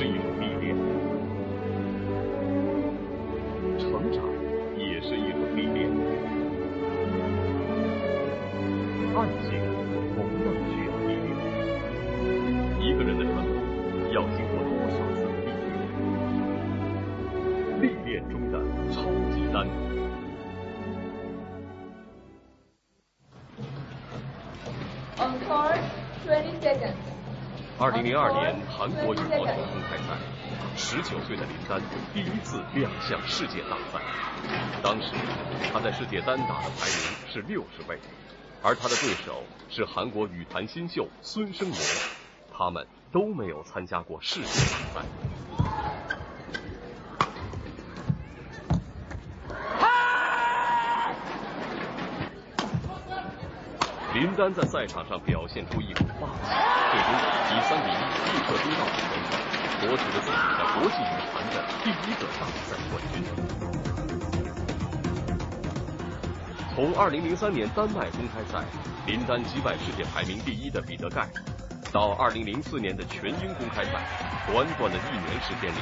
是一种历练，成长也是一种历练，爱情同样需要历练。一个人的成功要经过多少次历练？历练中的超级单。On course, twenty seconds. 二零零二年韩国羽毛球公开赛，十九岁的林丹第一次亮相世界大赛。当时他在世界单打的排名是六十位，而他的对手是韩国羽坛新秀孙生模，他们都没有参加过世界大赛。林丹在赛场上表现出一股霸气，最终以三比一力克东道主选手，夺取了自己的国际羽坛的第一个大赛冠军。从二零零三年丹麦公开赛，林丹击败世界排名第一的彼得盖，到2004年的全英公开赛，短短的一年时间里，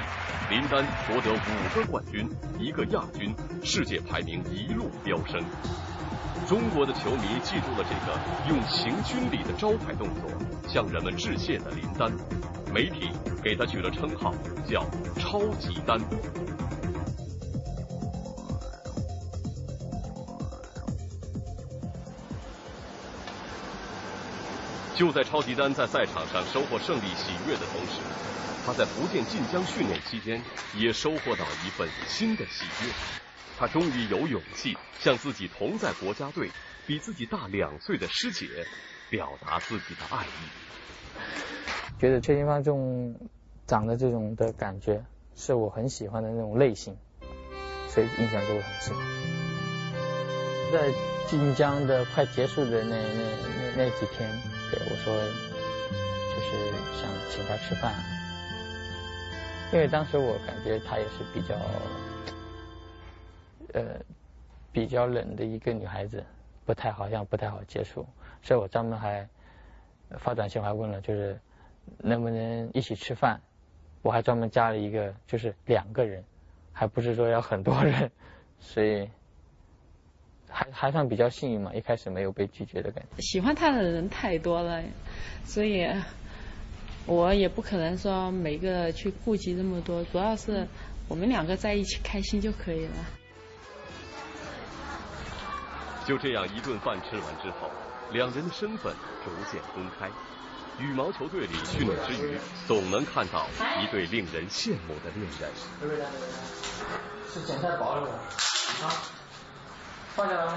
林丹夺得五个冠军，一个亚军，世界排名一路飙升。中国的球迷记住了这个用行军礼的招牌动作向人们致谢的林丹，媒体给他取了称号叫“超级丹”。就在超级丹在赛场上收获胜利喜悦的同时，他在福建晋江训练期间也收获到一份新的喜悦。他终于有勇气向自己同在国家队、比自己大两岁的师姐表达自己的爱意。觉得崔金芳这种长的这种的感觉是我很喜欢的那种类型，所以印象都很深。在晋江的快结束的那那那那几天，对我说就是想请他吃饭，因为当时我感觉他也是比较。呃，比较冷的一个女孩子，不太好像不太好接触，所以我专门还发短信还问了，就是能不能一起吃饭？我还专门加了一个，就是两个人，还不是说要很多人，所以还还算比较幸运嘛，一开始没有被拒绝的感觉。喜欢他的人太多了，所以我也不可能说每个去顾及这么多，主要是我们两个在一起开心就可以了。就这样一顿饭吃完之后，两人的身份逐渐公开。羽毛球队里训练之余，总能看到一对令人羡慕的恋人。是剪太薄了，啊，放下来。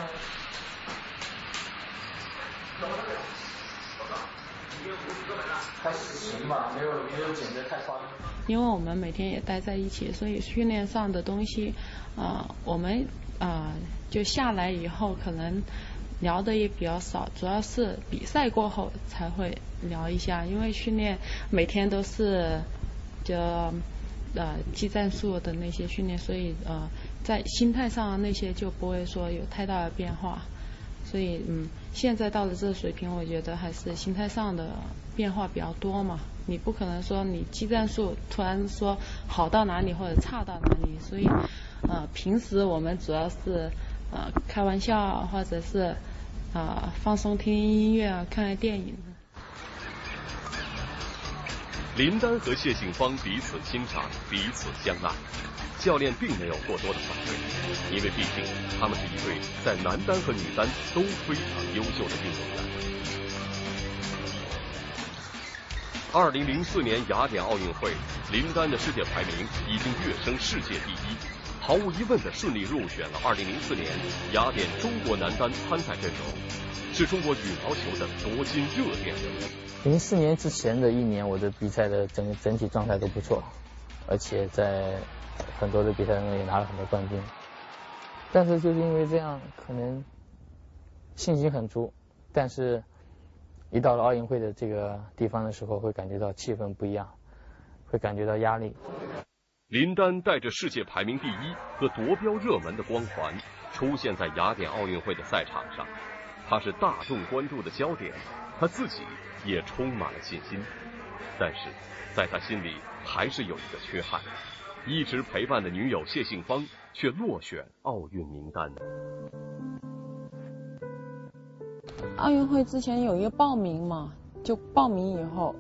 还行吧，没有没有剪得太夸张。因为我们每天也待在一起，所以训练上的东西，啊，我们啊。就下来以后，可能聊的也比较少，主要是比赛过后才会聊一下。因为训练每天都是就呃技战术的那些训练，所以呃在心态上那些就不会说有太大的变化。所以嗯，现在到了这个水平，我觉得还是心态上的变化比较多嘛。你不可能说你技战术突然说好到哪里或者差到哪里，所以呃平时我们主要是。呃，开玩笑，或者是啊放松听音乐啊，看看电影。林丹和谢杏芳彼此欣赏，彼此相爱，教练并没有过多的反对，因为毕竟他们是一对在男单和女单都非常优秀的运动员。二零零四年雅典奥运会，林丹的世界排名已经跃升世界第一。毫无疑问的顺利入选了2004年雅典中国男单参赛阵容，是中国羽毛球的夺金热点人物。零四年之前的一年，我的比赛的整整体状态都不错，而且在很多的比赛当中也拿了很多冠军。但是就是因为这样，可能信心很足，但是一到了奥运会的这个地方的时候，会感觉到气氛不一样，会感觉到压力。林丹带着世界排名第一和夺标热门的光环，出现在雅典奥运会的赛场上，他是大众关注的焦点，他自己也充满了信心。但是在他心里还是有一个缺憾，一直陪伴的女友谢杏芳却落选奥运名单。奥运会之前有一个报名嘛，就报名以后，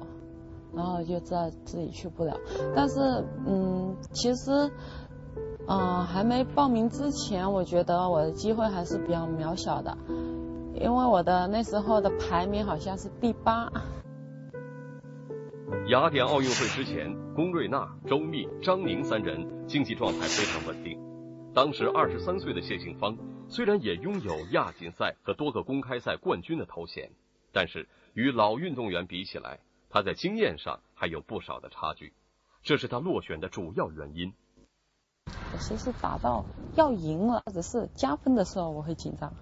然后就知道自己去不了。但是，嗯，其实，嗯，还没报名之前，我觉得我的机会还是比较渺小的，因为我的那时候的排名好像是第八。雅典奥运会之前，龚瑞娜、周密、张宁三人竞技状态非常稳定。当时二十三岁的谢杏芳。虽然也拥有亚锦赛和多个公开赛冠军的头衔，但是与老运动员比起来，他在经验上还有不少的差距，这是他落选的主要原因。其实打到要赢了或者是加分的时候，我会紧张，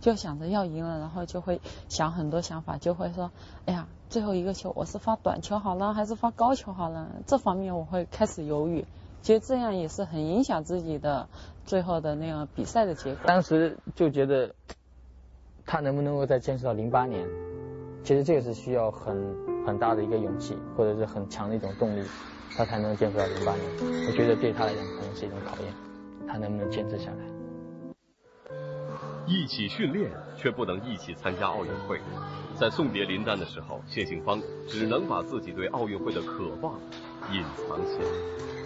就想着要赢了，然后就会想很多想法，就会说，哎呀，最后一个球我是发短球好了，还是发高球好了？这方面我会开始犹豫。其实这样也是很影响自己的最后的那样比赛的结果。当时就觉得他能不能够再坚持到零八年，其实这个是需要很很大的一个勇气，或者是很强的一种动力，他才能坚持到零八年。我觉得对他来讲可能是一种考验，他能不能坚持下来。一起训练却不能一起参加奥运会，在送别林丹的时候，谢杏芳只能把自己对奥运会的渴望隐藏起来。